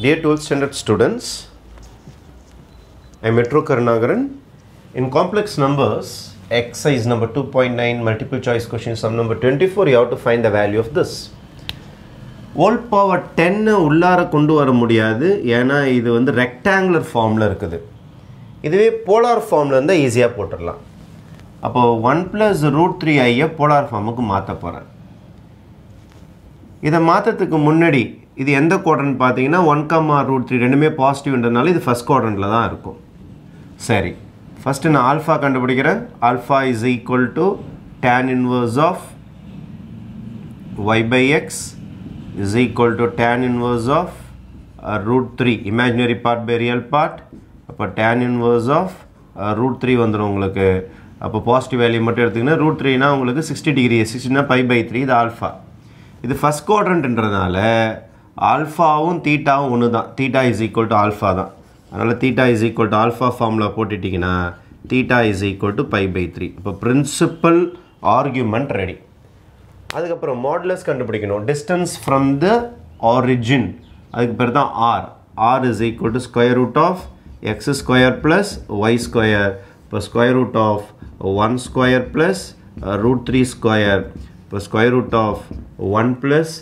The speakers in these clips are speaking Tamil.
Dear 12th standard students, I am Metro Karnagaran. In complex numbers, exercise number 2.9 multiple choice question sum number 24, you have to find the value of this. Whole power டென்னு உள்ளார கொண்டு வர முடியாது ஏன்னா இது வந்து ரெக்டாங்குலர் ஃபார்மில் இருக்குது இதுவே போலார் ஃபார்மில் இருந்தால் ஈஸியாக போட்டுடலாம் அப்போ ஒன் ப்ளஸ் ரூட் த்ரீ ஐயை போலார் ஃபார்முக்கு மாற்ற போகிறேன் இதை மாற்றத்துக்கு முன்னாடி இது எந்த குவாட்ரன் பார்த்தீங்கன்னா ஒன் கம்மா ரூட் த்ரீ ரெண்டுமே பாசிட்டிவ்ன்றதுனால இது ஃபஸ்ட் குவாட்ரண்ட்டில் தான் இருக்கும். சரி. ஃபஸ்ட்டு நான் ஆல்ஃபா கண்டுபிடிக்கிறேன். Alpha is equal to tan inverse of y by x is equal to tan inverse of uh, root 3 imaginary part by real part. அப்போ tan inverse of uh, root 3 வந்துடும் உங்களுக்கு. அப்போ பாசிட்டிவ் வேல்யூ மட்டும் எடுத்திங்கன்னா ரூட் த்ரீனா உங்களுக்கு சிக்ஸ்டி டிகிரி சிக்ஸ்டினா பை பை த்ரீ இது ஆல்ஃபா இது ஃபஸ்ட் குவாட்ரண்ட்ன்றதுனால ஆல்ஃபாவும் தீட்டாவும் ஒன்று தான் theta is equal to alpha தான். அதனால் theta is equal to alpha ஃபார்மில் போட்டுட்டிங்கன்னா theta is equal to pi by three இப்போ பிரின்சிபல் ஆர்கியூமெண்ட் ரெடி அதுக்கப்புறம் மாடுலஸ் கண்டுபிடிக்கணும். டிஸ்டன்ஸ் ஃப்ரம் த ஆரிஜின் அதுக்கு பேர் தான் r r is equal to square root of x square plus y square இப்போ square root of one square plus root three square இப்போ square root of one plus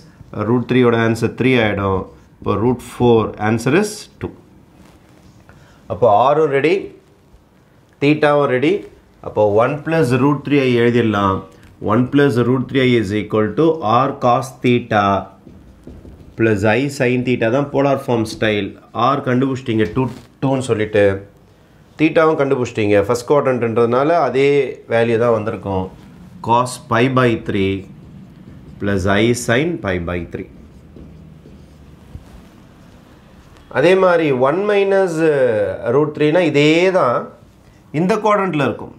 root த்ரீயோட ஆன்சர் த்ரீ ஆகிடும் இப்போ root four answer is two அப்போ ஆரும் ரெடி தீட்டாவும் ரெடி அப்போ one plus root three i எழுதிடலாம். 1 plus root 3i is equal to r cos theta plus i sin theta தான் போலார் ஃபார்ம் ஸ்டைல் ஆர் கண்டுபிடிச்சிட்டிங்க டூ டூன்னு சொல்லிட்டு. தீட்டாவும் கண்டுபிடிச்சிட்டிங்க. ஃபஸ்ட் குவாட்ரண்ட்ன்றதுனால அதே வேல்யூ தான் வந்திருக்கும். Cos pi by three plus i sine pi by three அதே மாதிரி ஒன் மைனஸ் ரூட் த்ரீனா இதே தான் இந்த குவாட்ரண்ட்டில் இருக்கும்.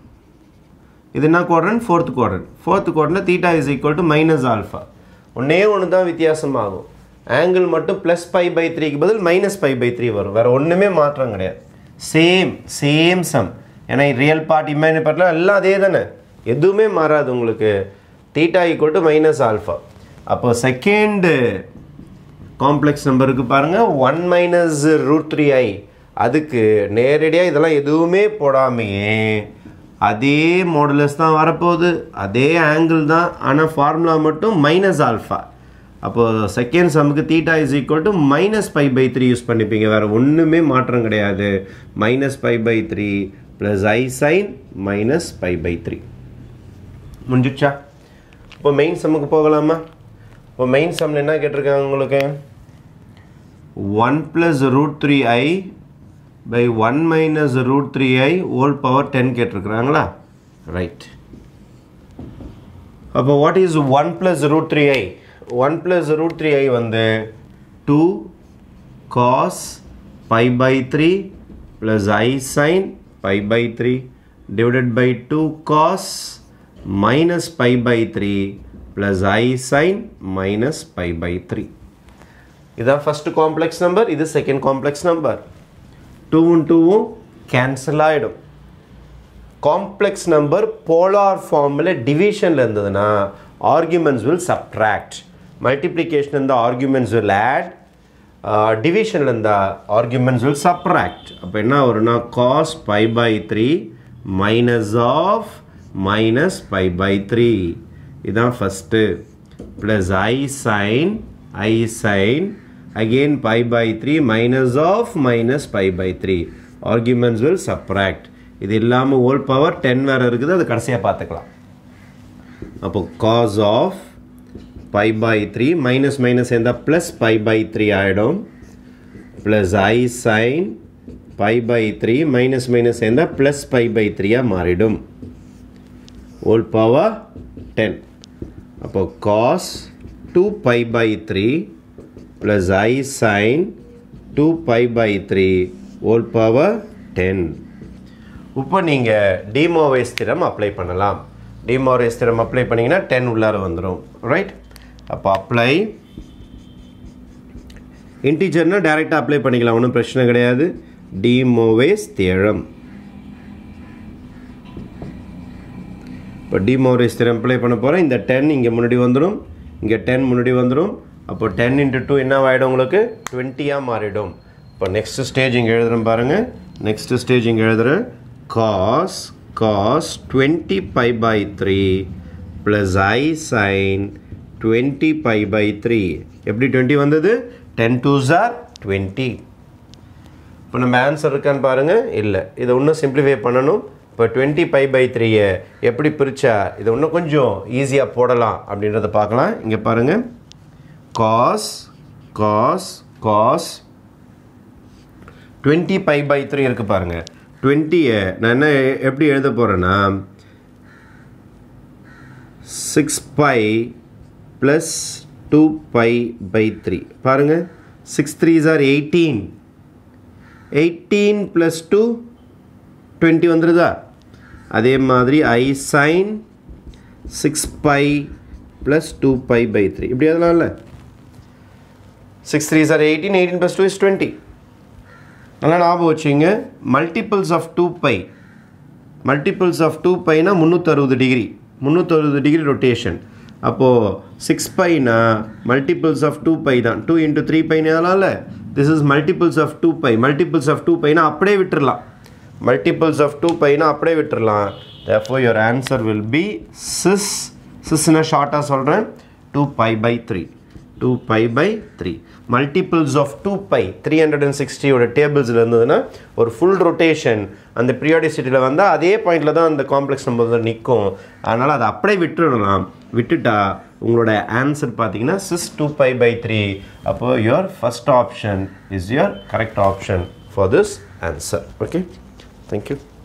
இது என்ன quadrant fourth quadrant fourth quadrant theta is equal to minus alpha ஒன்றே ஒன்று தான் வித்தியாசமாகும். ஆங்கிள் மட்டும் ப்ளஸ் பை பை த்ரீக்கு பதில் மைனஸ் பை பை த்ரீ வரும். வேறு ஒன்றுமே மாற்றம் கிடையாது. சேம் சேம் சம் ஏன்னா ரியல் பார்ட் இமேஜினரி பார்ட்லாம் எல்லாம் அதே தானே எதுவுமே மாறாது உங்களுக்கு. Theta equal to minus alpha அப்போ செகண்டு காம்ப்ளெக்ஸ் நம்பருக்கு பாருங்கள் one minus root three i அதுக்கு நேரடியாக இதெல்லாம் எதுவுமே போடாமையே. அதே மாடுலஸ் தான் வரப்போகுது. அதே ஆங்கிள் தான். ஆனால் ஃபார்முலா மட்டும் மைனஸ் ஆல்ஃபா அப்போது second சம்முக்கு theta is equal to minus five by three use பண்ணிப்பீங்க. வேறு ஒன்றுமே மாற்றம் கிடையாது. Minus five by three plus i sine minus five by three முடிஞ்சிச்சா இப்போ மெயின் சம்முக்கு போகலாமா? இப்போ மெயின் சம்மில் என்ன கேட்டிருக்காங்க உங்களுக்கு? One plus root three i by one minus root three i whole power ten கேட்டிருக்கிறாங்களா? Right அப்போ what is one plus root three i one plus root three i வந்து two cos pi by three plus i sine pi by three divided by two cos minus pi by three plus i sine minus pi by three இதான் ஃபஸ்ட்டு காம்ப்ளெக்ஸ் நம்பர் இது செகண்ட் காம்ப்ளெக்ஸ் நம்பர் டூவும் டூவும் கேன்சல் ஆகிடும் காம்ப்ளெக்ஸ் நம்பர் போலார் ஃபார்மில் டிவிஷனில் இருந்ததுன்னா ஆர்குமெண்ட்ஸ் வில் சப்ட்ராக்ட் மல்டிப்ளிகேஷன் இருந்தால் ஆர்குமெண்ட்ஸ் வில் ஆட் டிவிஷனில் இருந்தால் ஆர்குமெண்ட்ஸ் வில் சப்ட்ராக்ட் அப்போ என்ன வரும்னா cos pi by three minus of minus pi by three இதுதான் first plus i sine i sine again pi by 3 minus of minus pi by 3 arguments will subtract இது இல்லாமல் ஹோல் பவர் டென் வேறு இருக்குது அது கடைசியாக பார்த்துக்கலாம். அப்போ cos of pi by three minus minus இருந்தால் ப்ளஸ் பை பை த்ரீ ஆகிடும் plus i sine pi by three minus minus இருந்தால் ப்ளஸ் பை பை த்ரீயாக மாறிடும். ஹோல் பவர் டென் அப்போ cos two pi by three plus i sin 2 pi by 3 whole power 10 இப்போ நீங்கள் டிமோவேஸ் திறம் அப்ளை பண்ணலாம். டிமோவேஸ் திறம் அப்ளை பண்ணிங்கன்னா டென் உள்ளார வந்துடும் ரைட் அப்போ அப்ளை இன்டீஜர்னால் டேரெக்டாக அப்ளை பண்ணிக்கலாம். ஒன்றும் பிரச்சனை கிடையாது. டிமோவேஸ் தியரம் இப்போ டிமோவேஸ் தியரம் அப்ளை பண்ண போகிறேன் இந்த டென் இங்கே முன்னாடி வந்துடும் இங்கே டென் முன்னாடி வந்துடும் அப்போ டென் இன்ட்டு டூ என்ன ஆகிடும் உங்களுக்கு? டுவெண்ட்டியாக மாறிடும். இப்போ நெக்ஸ்ட் ஸ்டேஜ் இங்கே எழுதுகிறேன் பாருங்கள் நெக்ஸ்ட் ஸ்டேஜ் இங்கே எழுதுகிறேன் cos cos twenty pi by three plus i sine twenty pi by three எப்படி டுவெண்ட்டி வந்தது? டென் டூ ஜார் டுவெண்ட்டி இப்போ நம்ம ஆன்சர் இருக்கான்னு பாருங்கள் இல்லை இதை இன்னும் சிம்ப்ளிஃபை பண்ணணும். இப்போ டுவெண்ட்டி பை பை த்ரீயை எப்படி பிரித்தா இதை இன்னும் கொஞ்சம் ஈஸியாக போடலாம் அப்படின்றத பார்க்கலாம். இங்கே பாருங்கள் cos cos cos twenty pi by three இருக்குது பாருங்கள் டுவெண்ட்டியை நான் என்ன எப்படி எழுத போகிறேன்னா six pi plus two pi by three பாருங்கள் six three are eighteen eighteen plus two twenty வந்துடுதா அதே மாதிரி i sine six pi plus two pi by three இப்படி அதெல்லாம் இல்லை six three sir eighteen eighteen plus two is twenty நல்லா ஞாபகம் வச்சுங்க. Multiples of two pi multiples of two பைனா முந்நூற்றறுபது degree முந்நூற்றறுபது டிகிரி ரொட்டேஷன் அப்போது சிக்ஸ் பைனா மல்டிபிள்ஸ் ஆஃப் டூ பை தான். டூ இன்ட்டு த்ரீ பைன்னு இல்லை this is multiples of two pi multiples of two பைனா அப்படியே விட்டுடலாம் மல்டிபிள்ஸ் ஆஃப் டூ பைனா அப்படியே விட்டுடலாம் therefore your answer will be cis சிஸ்னா ஷார்ட்டாக சொல்கிறேன் two pi by three two pi by three multiples of two pi three hundred and சிக்ஸ்டியோட டேபிள்ஸில் இருந்ததுன்னா ஒரு ஃபுல் ரொட்டேஷன் அந்த ப்ரியாடிசிட்டியில் வந்தால் அதே பாயிண்டில் தான் அந்த காம்ப்ளெக்ஸ் நம்பர் வந்து நிற்கும் அதனால் அதை அப்படியே விட்டுடலாம் விட்டுட்டா உங்களோட ஆன்சர் பார்த்தீங்கன்னா cis two pi by three அப்போது your first option is your correct option for this answer okay Thank you.